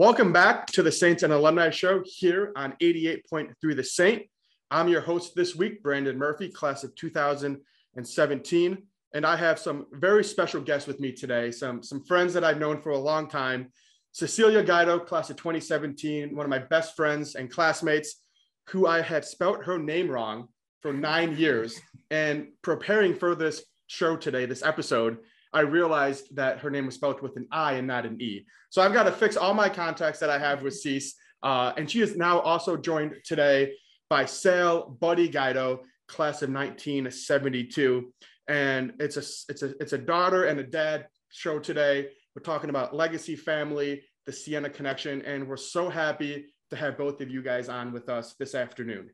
Welcome back to the Saints and Alumni Show here on 88.3 The Saint. I'm your host this week, Brandon Murphy, class of 2017. And I have some very special guests with me today, some, some friends that I've known for a long time. Cecilia Guido, class of 2017, one of my best friends and classmates, who I had spelt her name wrong for nine years. And preparing for this show today, this episode, I realized that her name was spelled with an I and not an E. So I've got to fix all my contacts that I have with Cease. Uh, and she is now also joined today by Sal Buddy Guido, class of 1972. And it's a it's a it's a daughter and a dad show today. We're talking about legacy family, the Siena connection, and we're so happy to have both of you guys on with us this afternoon.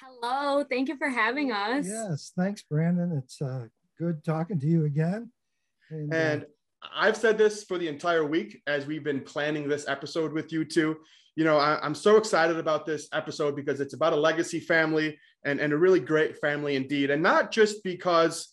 Hello, thank you for having us. Yes, thanks, Brandon. It's uh, good talking to you again. And, and uh, I've said this for the entire week as we've been planning this episode with you two. You know, I, am so excited about this episode because it's about a legacy family and, and a really great family indeed. And not just because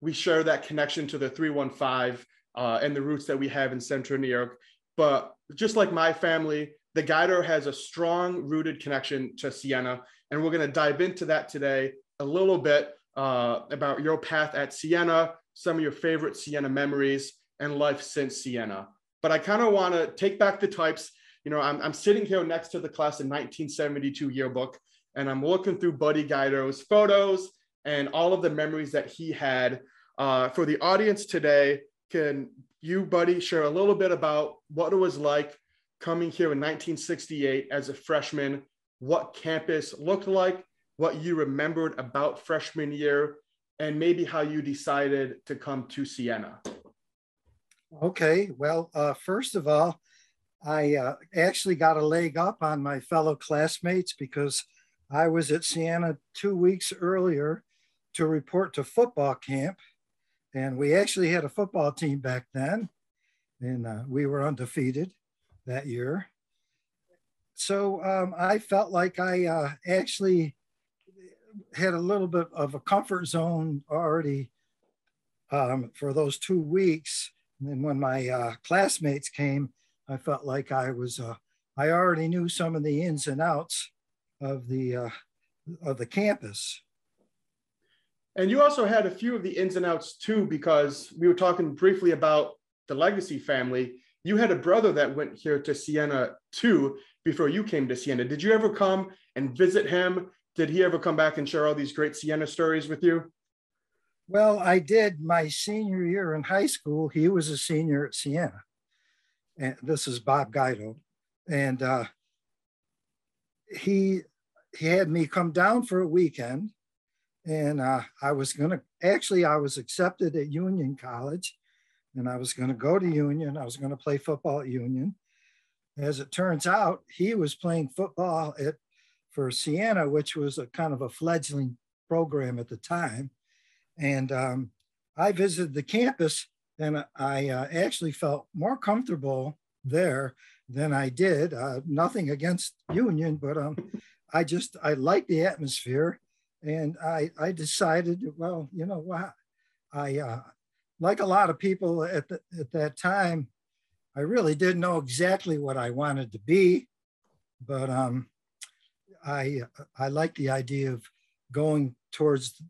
we share that connection to the 315 uh, and the roots that we have in Central New York, but just like my family, the Guido has a strong rooted connection to Siena. And we're going to dive into that today a little bit uh, about your path at Siena, some of your favorite Siena memories, and life since Siena. But I kind of want to take back the types. You know, I'm, I'm sitting here next to the class in 1972 yearbook, and I'm looking through Buddy Guido's photos and all of the memories that he had. Uh, for the audience today, can you, Buddy, share a little bit about what it was like coming here in 1968 as a freshman, what campus looked like, what you remembered about freshman year, and maybe how you decided to come to Siena. Okay, well, uh, first of all, I uh, actually got a leg up on my fellow classmates because I was at Siena two weeks earlier to report to football camp. And we actually had a football team back then, and uh, we were undefeated that year. So um, I felt like I uh, actually had a little bit of a comfort zone already um, for those two weeks. And then when my uh, classmates came, I felt like I was, uh, I already knew some of the ins and outs of the, uh, of the campus. And you also had a few of the ins and outs too, because we were talking briefly about the Legacy family. You had a brother that went here to Siena too before you came to Siena. Did you ever come and visit him did he ever come back and share all these great Siena stories with you? Well, I did my senior year in high school. He was a senior at Siena. And this is Bob Guido. And uh, he he had me come down for a weekend. And uh, I was going to actually, I was accepted at Union College and I was going to go to Union. I was going to play football at Union. As it turns out, he was playing football at for Siena, which was a kind of a fledgling program at the time. And um, I visited the campus and I uh, actually felt more comfortable there than I did. Uh, nothing against Union, but um, I just, I liked the atmosphere. And I, I decided, well, you know what? I, uh, like a lot of people at, the, at that time, I really didn't know exactly what I wanted to be, but um, I I like the idea of going towards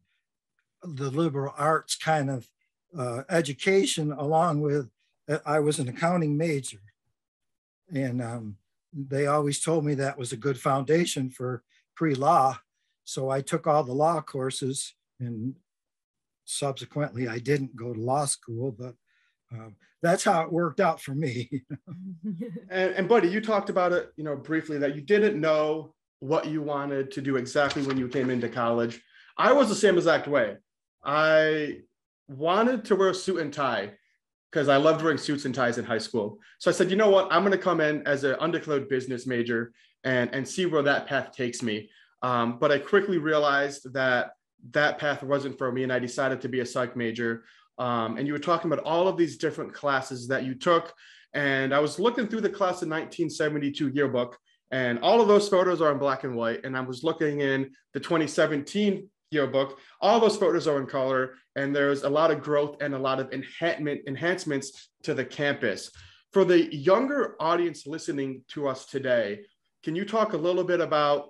the liberal arts kind of uh, education, along with uh, I was an accounting major, and um, they always told me that was a good foundation for pre-law. So I took all the law courses, and subsequently I didn't go to law school, but um, that's how it worked out for me. and, and buddy, you talked about it, you know, briefly that you didn't know what you wanted to do exactly when you came into college. I was the same exact way. I wanted to wear a suit and tie because I loved wearing suits and ties in high school. So I said, you know what? I'm going to come in as an undeclared business major and, and see where that path takes me. Um, but I quickly realized that that path wasn't for me, and I decided to be a psych major. Um, and you were talking about all of these different classes that you took. And I was looking through the class of 1972 yearbook, and all of those photos are in black and white. And I was looking in the 2017 yearbook. All those photos are in color, and there's a lot of growth and a lot of enhancement enhancements to the campus. For the younger audience listening to us today, can you talk a little bit about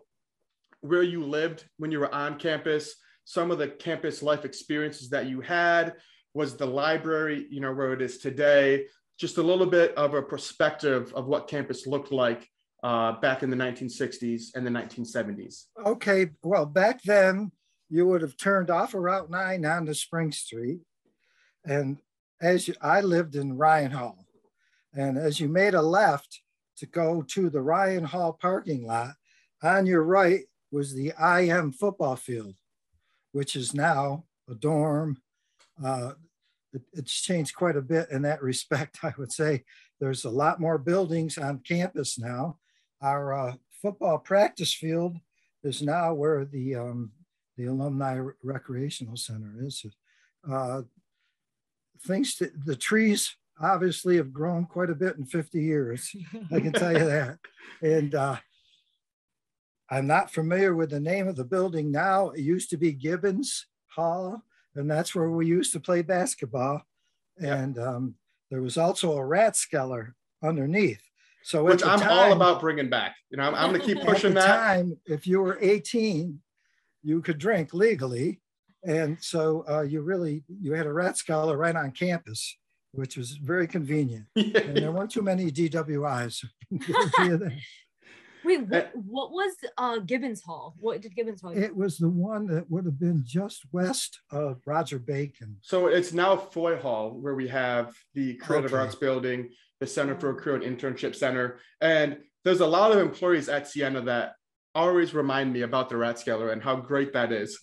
where you lived when you were on campus, some of the campus life experiences that you had? Was the library, you know, where it is today? Just a little bit of a perspective of what campus looked like uh, back in the 1960s and the 1970s. Okay, well, back then you would have turned off of Route 9 onto Spring Street. And as you, I lived in Ryan Hall, and as you made a left to go to the Ryan Hall parking lot, on your right was the IM football field, which is now a dorm. Uh, it, it's changed quite a bit in that respect, I would say. There's a lot more buildings on campus now. Our uh, football practice field is now where the, um, the Alumni Recreational Center is. Uh, things, to, the trees obviously have grown quite a bit in 50 years. I can tell you that. And uh, I'm not familiar with the name of the building now. It used to be Gibbons Hall, and that's where we used to play basketball. And um, there was also a Rathskeller underneath. So which I'm time, all about bringing back. You know, I'm, I'm going to keep pushing that. Time, if you were 18, you could drink legally, and so uh, you really you had a Rathskeller right on campus which was very convenient. And there weren't too many DWIs. Wait, what, what was uh, Gibbons Hall? What did Gibbons Hall? It was the one that would have been just west of Roger Bacon. So it's now Foy Hall, where we have the Creative okay. Arts Building, the Center for Career and Internship Center, and there's a lot of employees at Siena that always remind me about the Rathskeller and how great that is.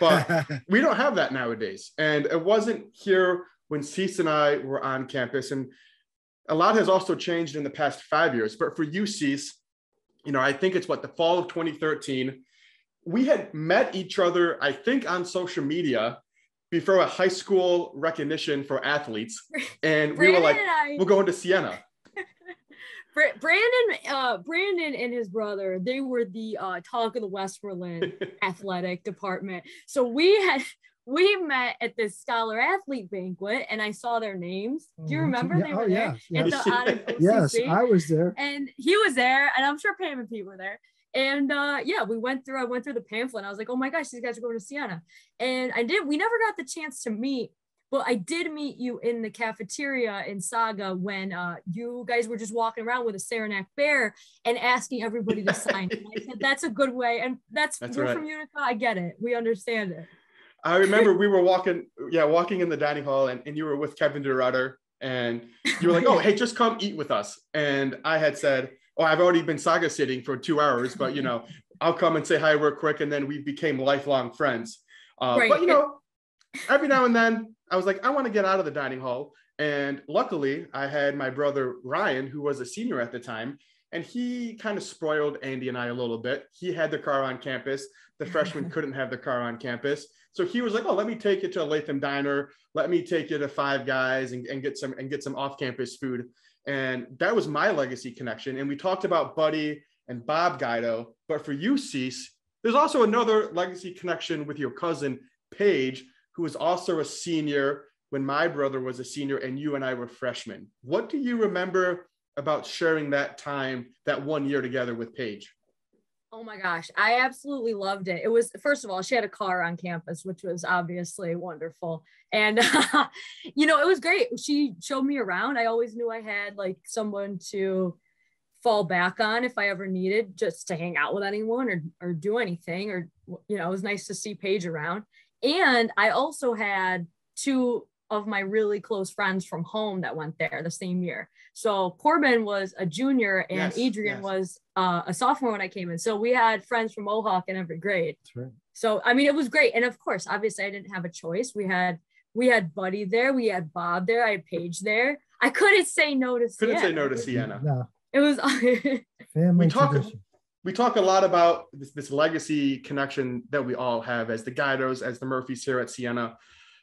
But we don't have that nowadays, and it wasn't here when Cease and I were on campus. And a lot has also changed in the past five years. But for you, Cease, you know, I think it's what the fall of 2013. We had met each other, I think, on social media before a high school recognition for athletes. And we were like, I- we're going to Siena. Brandon, uh, Brandon and his brother, they were the uh, talk of the Westmoreland athletic department. So we had we met at this scholar athlete banquet and I saw their names. Do you mm-hmm. remember yeah, they were oh, there? Yes, yes. yes, I was there. And he was there, and I'm sure Pam and Pete were there. And uh, yeah, we went through, I went through the pamphlet. and I was like, oh my gosh, these guys are going to Siena. And I did, we never got the chance to meet, but I did meet you in the cafeteria in Saga when uh, you guys were just walking around with a Saranac bear and asking everybody to sign. I said, that's a good way. And that's, that's we're right. from Utica. I get it. We understand it. I remember we were walking, yeah, walking in the dining hall, and, and you were with Kevin DeRutter, and you were like, "Oh, hey, just come eat with us." And I had said, "Oh, I've already been saga sitting for two hours, but you know, I'll come and say hi real quick." And then we became lifelong friends. Uh, right. But you know, every now and then, I was like, I want to get out of the dining hall. And luckily, I had my brother Ryan, who was a senior at the time, and he kind of spoiled Andy and I a little bit. He had the car on campus. The freshmen couldn't have the car on campus. So he was like, "Oh, let me take you to a Latham diner. Let me take you to Five Guys and, and get some and get some off-campus food." And that was my legacy connection. And we talked about Buddy and Bob Guido, but for you, Cease, there's also another legacy connection with your cousin Paige, who was also a senior when my brother was a senior and you and I were freshmen. What do you remember about sharing that time, that one year together with Paige? Oh my gosh, I absolutely loved it. It was first of all, she had a car on campus, which was obviously wonderful. And you know, it was great. She showed me around. I always knew I had like someone to fall back on if I ever needed just to hang out with anyone or or do anything or you know, it was nice to see Paige around. And I also had two of my really close friends from home that went there the same year. So Corbin was a junior and yes, Adrian yes. was uh, a sophomore when I came in. So we had friends from Mohawk in every grade. Right. So I mean, it was great. And of course, obviously, I didn't have a choice. We had we had Buddy there, we had Bob there, I had Paige there. I couldn't say no to Siena. Couldn't say no to Siena. No. It was family we talk, tradition. We talk a lot about this, this legacy connection that we all have as the Guidos, as the Murphys here at Siena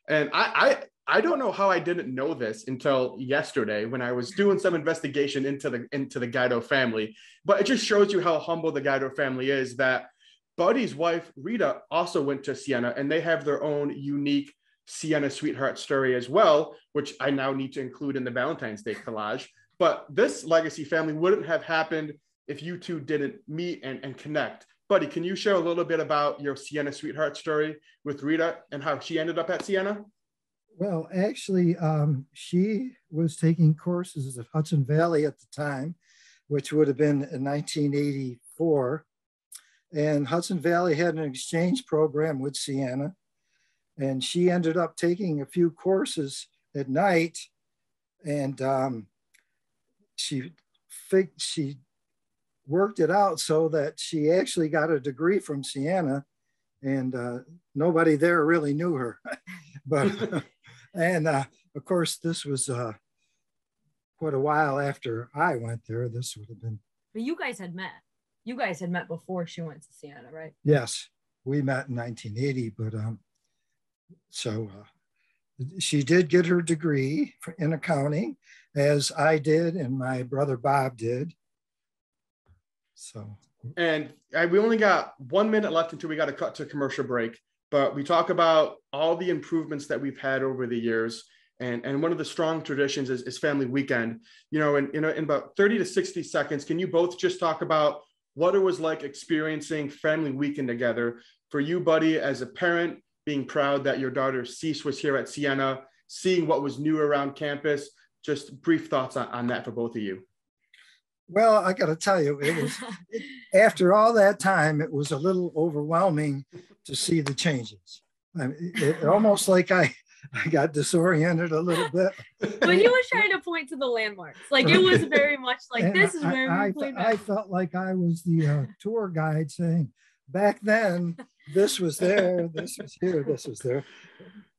And I, I don't know how I didn't know this until yesterday when I was doing some investigation into the into the Guido family. But it just shows you how humble the Guido family is. That Buddy's wife Rita also went to Siena, and they have their own unique Siena sweetheart story as well, which I now need to include in the Valentine's Day collage. But this legacy family wouldn't have happened if you two didn't meet and, and connect. Buddy, can you share a little bit about your Siena sweetheart story with Rita and how she ended up at Siena? Well, actually, um, she was taking courses at Hudson Valley at the time, which would have been in 1984. And Hudson Valley had an exchange program with Siena. And she ended up taking a few courses at night. And um, she, she worked it out so that she actually got a degree from Siena. And uh, nobody there really knew her. but, and uh, of course, this was uh, quite a while after I went there. This would have been. But you guys had met you guys had met before she went to Siena, right? Yes, we met in 1980, but um, so uh, she did get her degree in accounting, as I did and my brother Bob did. So. And I, we only got one minute left until we got to cut to commercial break. But we talk about all the improvements that we've had over the years. And, and one of the strong traditions is, is family weekend. You know, in, in, in about 30 to 60 seconds, can you both just talk about what it was like experiencing family weekend together for you, buddy, as a parent, being proud that your daughter Cease was here at Siena, seeing what was new around campus. Just brief thoughts on, on that for both of you. Well, I got to tell you, it was after all that time, it was a little overwhelming to see the changes. I mean, it, almost like I I got disoriented a little bit. but he was trying to point to the landmarks. Like it was very much like and this is where I, we I, I felt like I was the uh, tour guide saying, back then, this was there, this was here, this was there.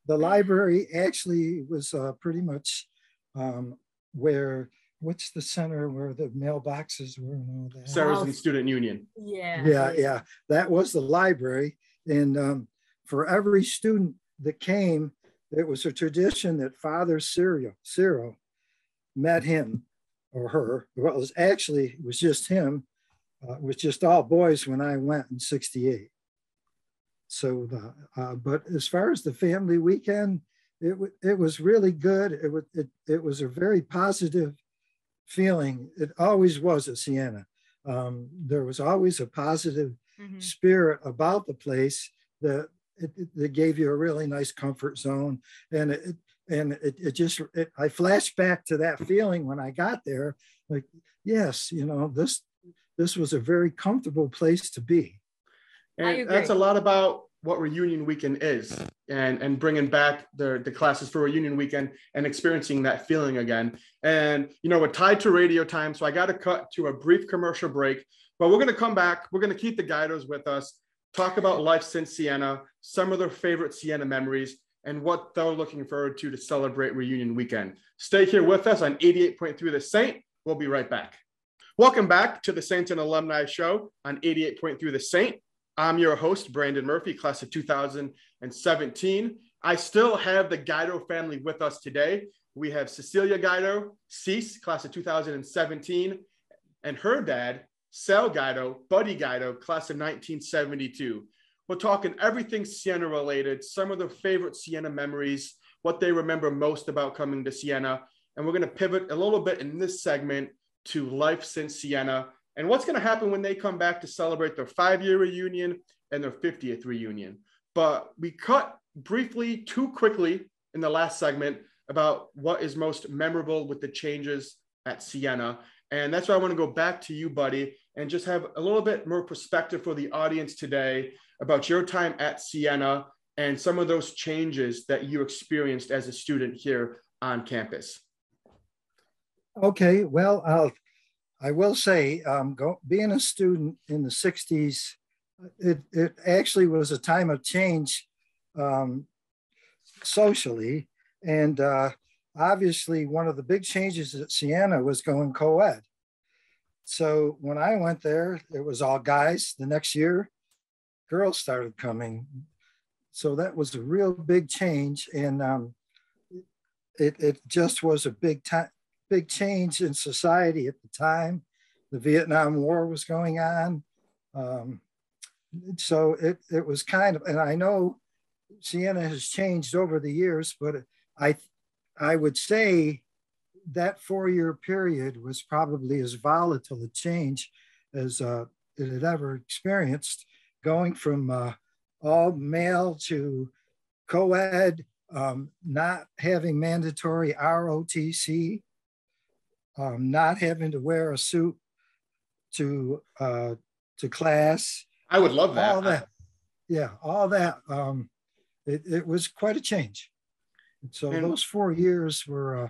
The library actually was uh, pretty much um, where what's the center where the mailboxes were and all that? Sarazen Student Union. Yeah. Yeah, yeah. That was the library. And um, for every student that came, it was a tradition that Father Cyril, Cyril met him or her. Well, it was actually, it was just him. Uh, it was just all boys when I went in 68. So, the, uh, but as far as the family weekend, it, it was really good. It, was, it, it was a very positive feeling. It always was at Siena. Um, there was always a positive mm-hmm. spirit about the place that it, it, it, gave you a really nice comfort zone. And it and it, it just it, i flashed back to that feeling when i got there like yes you know this this was a very comfortable place to be. And that's a lot about what reunion weekend is and and bringing back the, the classes for reunion weekend and experiencing that feeling again. And you know we're tied to radio time so i got to cut to a brief commercial break but we're going to come back we're going to keep the guidos with us talk about life since Siena, some of their favorite Siena memories, and what they're looking forward to to celebrate reunion weekend. Stay here with us on 88.3 The Saint. We'll be right back. Welcome back to the Saints and Alumni Show on 88.3 The Saint. I'm your host, Brandon Murphy, class of 2017. I still have the Guido family with us today. We have Cecilia Guido, Cease, class of 2017, and her dad, Sal Guido, Buddy Guido, class of 1972. We're talking everything Siena related, some of their favorite Siena memories, what they remember most about coming to Siena. And we're going to pivot a little bit in this segment to life since Siena and what's going to happen when they come back to celebrate their five year reunion and their 50th reunion. But we cut briefly, too quickly in the last segment about what is most memorable with the changes at Siena. And that's why I want to go back to you, buddy, and just have a little bit more perspective for the audience today about your time at Siena and some of those changes that you experienced as a student here on campus. Okay, well, I'll, I will say, um, go, being a student in the 60s, it, it actually was a time of change um, socially. And uh, obviously, one of the big changes at Siena was going co ed. So when I went there, it was all guys. The next year, girls started coming. So that was a real big change. And um, it, it just was a big time, big change in society at the time. The Vietnam War was going on. Um, so it, it was kind of, and I know Siena has changed over the years, but I, I would say that four-year period was probably as volatile a change as uh, it had ever experienced, going from uh, all male to co-ed, um, not having mandatory ROTC, um, not having to wear a suit to uh, to class. I would love that. All that, yeah, all that. Um, it, it was quite a change. And so and, those four years were uh,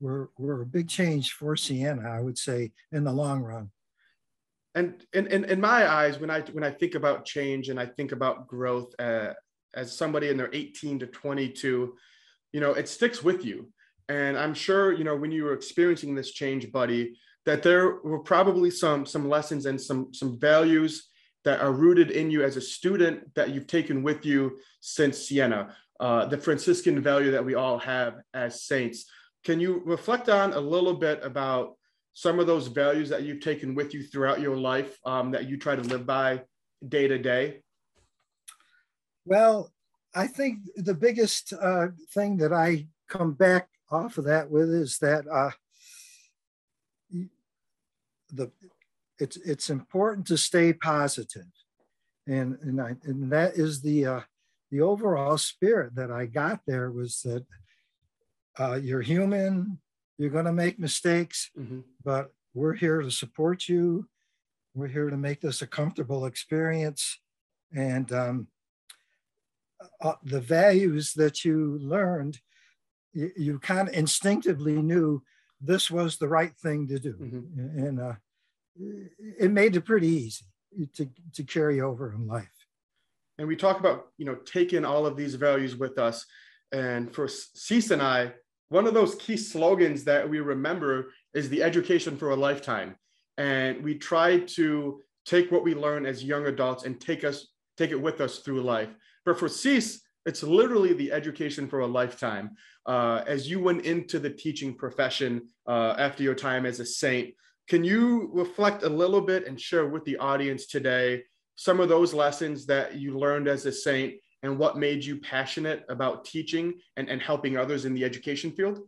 were were a big change for Siena, I would say, in the long run. And in, in, in my eyes, when I when I think about change and I think about growth uh, as somebody in their 18 to 22, you know, it sticks with you. And I'm sure, you know, when you were experiencing this change, buddy, that there were probably some some lessons and some some values that are rooted in you as a student that you've taken with you since Siena, uh, the Franciscan value that we all have as saints. Can you reflect on a little bit about some of those values that you've taken with you throughout your life um, that you try to live by day to day? Well, I think the biggest uh, thing that I come back off of that with is that uh, the it's it's important to stay positive, and and I, and that is the uh, the overall spirit that I got there was that uh, you're human, you're going to make mistakes, mm-hmm. but we're here to support you. We're here to make this a comfortable experience, and um, uh, the values that you learned, you, you kind of instinctively knew this was the right thing to do, mm-hmm. and uh, it made it pretty easy to, to carry over in life. And we talk about, you know, taking all of these values with us. And for Cease and I, one of those key slogans that we remember is the education for a lifetime. And we try to take what we learn as young adults and take us take it with us through life. But for Cease, it's literally the education for a lifetime. Uh, as you went into the teaching profession uh, after your time as a saint, can you reflect a little bit and share with the audience today some of those lessons that you learned as a saint and what made you passionate about teaching and, and helping others in the education field?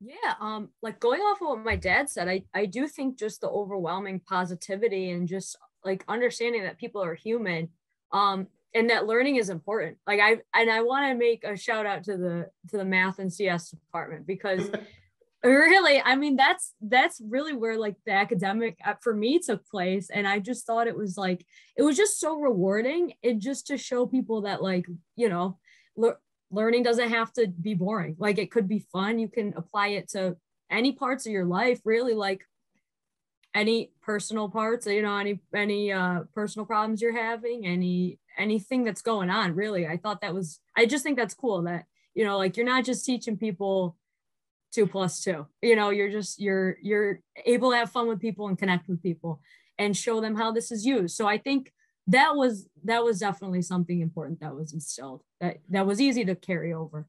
Yeah, um, like going off of what my dad said, I, I do think just the overwhelming positivity and just like understanding that people are human, um, and that learning is important. Like I and I want to make a shout out to the to the math and CS department because really? I mean that's that's really where like the academic uh, for me took place and i just thought it was like it was just so rewarding it just to show people that like you know le- learning doesn't have to be boring like it could be fun you can apply it to any parts of your life really like any personal parts you know any any uh personal problems you're having any anything that's going on really i thought that was i just think that's cool that you know like you're not just teaching people two plus two. You know you're just you're you're able to have fun with people and connect with people and show them how this is used. So i think that was that was definitely something important that was instilled that that was easy to carry over.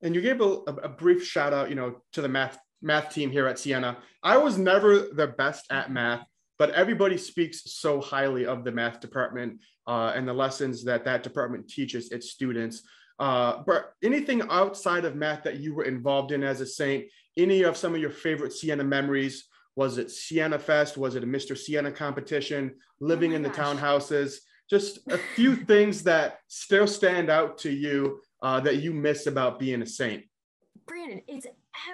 And you gave a, a brief shout out you know to the math math team here at siena i was never the best at math but everybody speaks so highly of the math department uh, and the lessons that that department teaches its students uh, but anything outside of math that you were involved in as a saint, any of some of your favorite Siena memories? Was it Siena Fest? Was it a Mr. Siena competition? Living oh in the townhouses? Just a few things that still stand out to you uh, that you miss about being a saint. Brandon, it's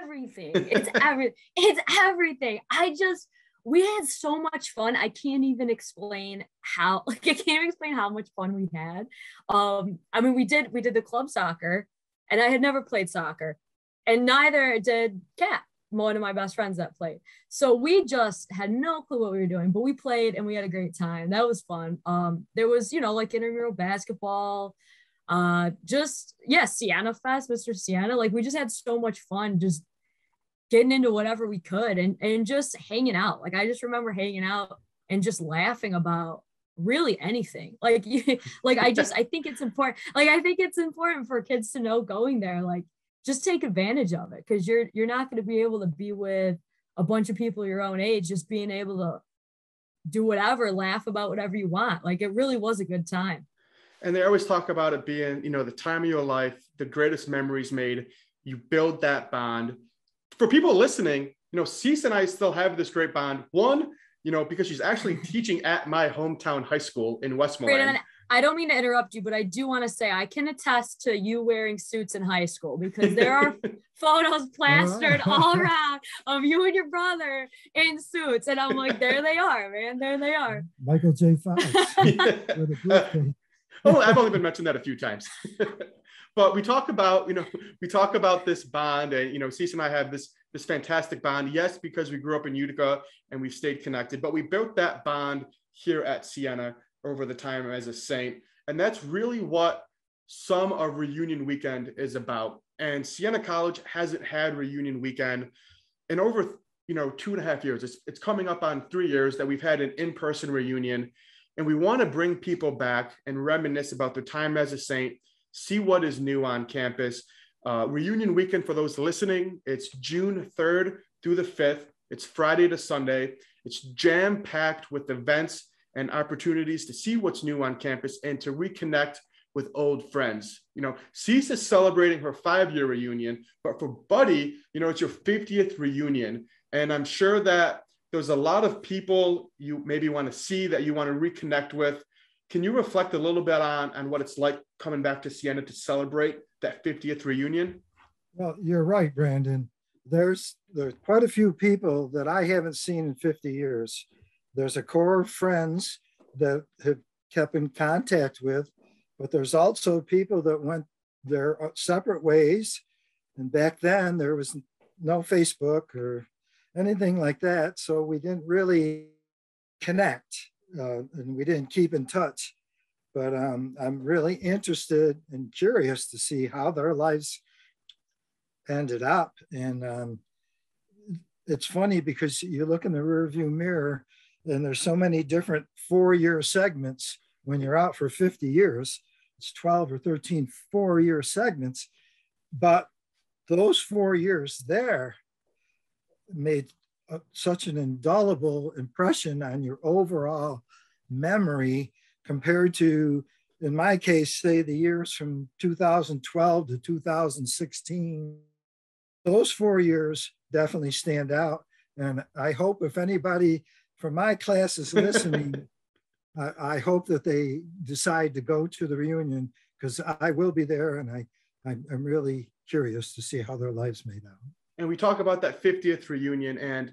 everything. It's every. it's everything. I just we had so much fun. I can't even explain how like I can't even explain how much fun we had. Um, I mean, we did we did the club soccer, and I had never played soccer, and neither did Kat, one of my best friends that played. So we just had no clue what we were doing, but we played and we had a great time. That was fun. Um, there was, you know, like intramural basketball, uh, just yeah, Siena Fest, Mr. Siena. Like we just had so much fun just getting into whatever we could and and just hanging out. Like I just remember hanging out and just laughing about really anything. Like you, like I just I think it's important. Like I think it's important for kids to know going there like just take advantage of it cuz you're you're not going to be able to be with a bunch of people your own age just being able to do whatever, laugh about whatever you want. Like it really was a good time. And they always talk about it being, you know, the time of your life, the greatest memories made. You build that bond for people listening, you know, Cease and I still have this great bond. One, you know, because she's actually teaching at my hometown high school in Westmoreland. I don't mean to interrupt you, but I do want to say I can attest to you wearing suits in high school because there are photos plastered oh. all around of you and your brother in suits. And I'm like, there they are, man. There they are. Michael J. Fox. oh, I've only been mentioned that a few times. But we talk about, you know, we talk about this bond and, you know, Cece and I have this, this fantastic bond. Yes, because we grew up in Utica and we've stayed connected, but we built that bond here at Siena over the time as a saint. And that's really what some of reunion weekend is about. And Siena College hasn't had reunion weekend in over, you know, two and a half years. It's, it's coming up on three years that we've had an in-person reunion. And we want to bring people back and reminisce about their time as a saint, see what is new on campus. Uh, reunion weekend for those listening, it's June 3rd through the 5th. It's Friday to Sunday. It's jam packed with events and opportunities to see what's new on campus and to reconnect with old friends. You know, Cease is celebrating her five year reunion, but for Buddy, you know, it's your 50th reunion. And I'm sure that there's a lot of people you maybe want to see that you want to reconnect with. Can you reflect a little bit on, on what it's like coming back to Siena to celebrate that 50th reunion? Well, you're right, Brandon. There's there's quite a few people that I haven't seen in 50 years. There's a core of friends that have kept in contact with, but there's also people that went their separate ways. And back then there was no Facebook or anything like that. So we didn't really connect uh, and we didn't keep in touch. But um, I'm really interested and curious to see how their lives ended up. And um, it's funny because you look in the rearview mirror and there's so many different four-year segments when you're out for 50 years. It's 12 or 13 four-year segments, but those four years there made such an indelible impression on your overall memory compared to, in my case, say the years from 2012 to 2016. Those four years definitely stand out. And I hope if anybody from my class is listening, I, I, hope that they decide to go to the reunion because I will be there and I, I'm, I'm really curious to see how their lives made out. And we talk about that 50th reunion and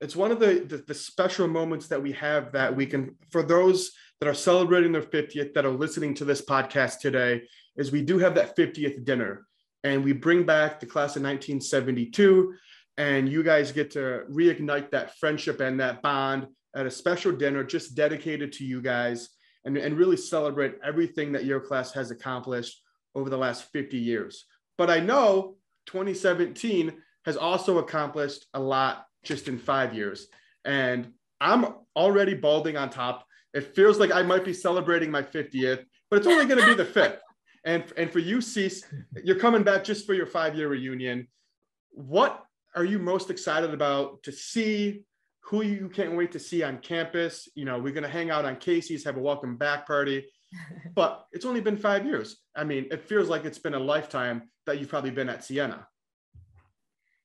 it's one of the, the, the, special moments that we have that we can for those that are celebrating their 50th that are listening to this podcast today is we do have that 50th dinner and we bring back the class of 1972 and you guys get to reignite that friendship and that bond at a special dinner just dedicated to you guys and, and really celebrate everything that your class has accomplished over the last 50 years. But I know 2017 has also accomplished a lot just in five years. And I'm already balding on top. It feels like I might be celebrating my 50th, but it's only going to be the fifth. And, and for you, Cease, you're coming back just for your five year reunion. What are you most excited about to see? Who you can't wait to see on campus? You know, we're going to hang out on Casey's, have a welcome back party. but it's only been five years. I mean, it feels like it's been a lifetime that you've probably been at Siena.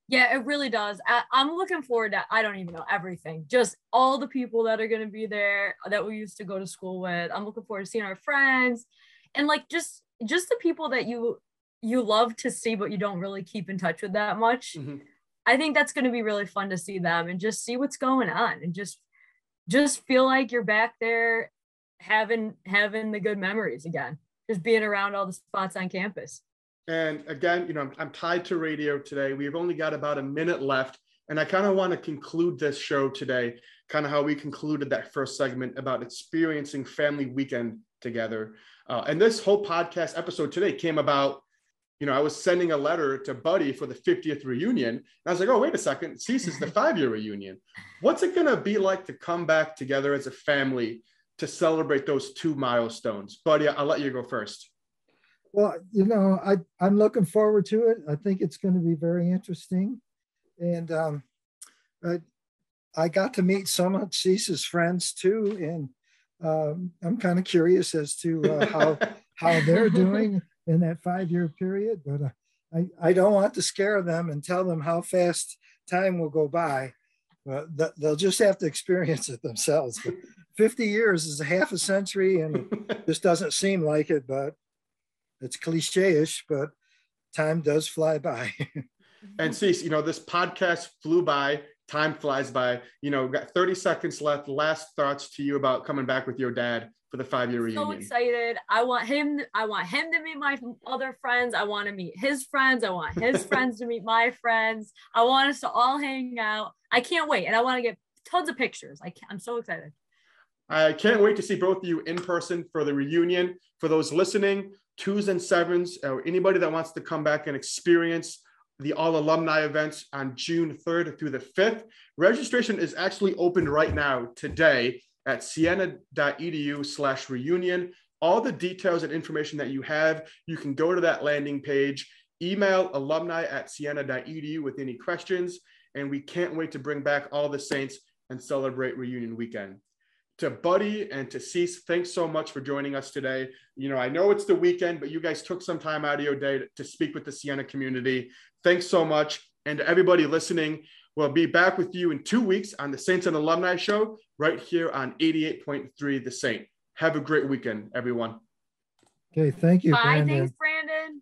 Yeah, it really does. I, am looking forward to, I don't even know everything, just all the people that are going to be there that we used to go to school with. I'm looking forward to seeing our friends and like just, just the people that you, you love to see, but you don't really keep in touch with that much. Mm-hmm. I think that's going to be really fun to see them and just see what's going on and just just feel like you're back there having having the good memories again just being around all the spots on campus and again you know i'm, I'm tied to radio today we've only got about a minute left and i kind of want to conclude this show today kind of how we concluded that first segment about experiencing family weekend together uh, and this whole podcast episode today came about you know, I was sending a letter to Buddy for the 50th reunion. And I was like, oh, wait a second, Cease is the five year reunion. What's it going to be like to come back together as a family to celebrate those two milestones? Buddy, I'll let you go first. Well, you know, I, I'm looking forward to it. I think it's going to be very interesting. And um, I, I got to meet some of Cease's friends too. And um, I'm kind of curious as to uh, how, how they're doing in that five year period. But uh, I, I don't want to scare them and tell them how fast time will go by. But they'll just have to experience it themselves. But 50 years is a half a century and just doesn't seem like it, but it's cliche-ish, but time does fly by. and see, you know, this podcast flew by, time flies by. You know, got 30 seconds left. Last thoughts to you about coming back with your dad for the five year reunion. So excited. I want him, I want him to meet my other friends. I want to meet his friends. I want his friends to meet my friends. I want us to all hang out. I can't wait. And I want to get tons of pictures. I I'm so excited. I can't wait to see both of you in person for the reunion. For those listening, twos and sevens, or anybody that wants to come back and experience the all alumni events on June 3rd through the 5th. Registration is actually open right now today at siena.edu slash reunion. All the details and information that you have, you can go to that landing page, email alumni at siena.edu with any questions, and we can't wait to bring back all the saints and celebrate reunion weekend to Buddy and to Cease, thanks so much for joining us today. You know, I know it's the weekend, but you guys took some time out of your day to, to speak with the Siena community. Thanks so much. And to everybody listening, we'll be back with you in two weeks on the Saints and Alumni Show right here on 88.3 The Saint. Have a great weekend, everyone. Okay, thank you. Bye, Brandon. thanks, Brandon.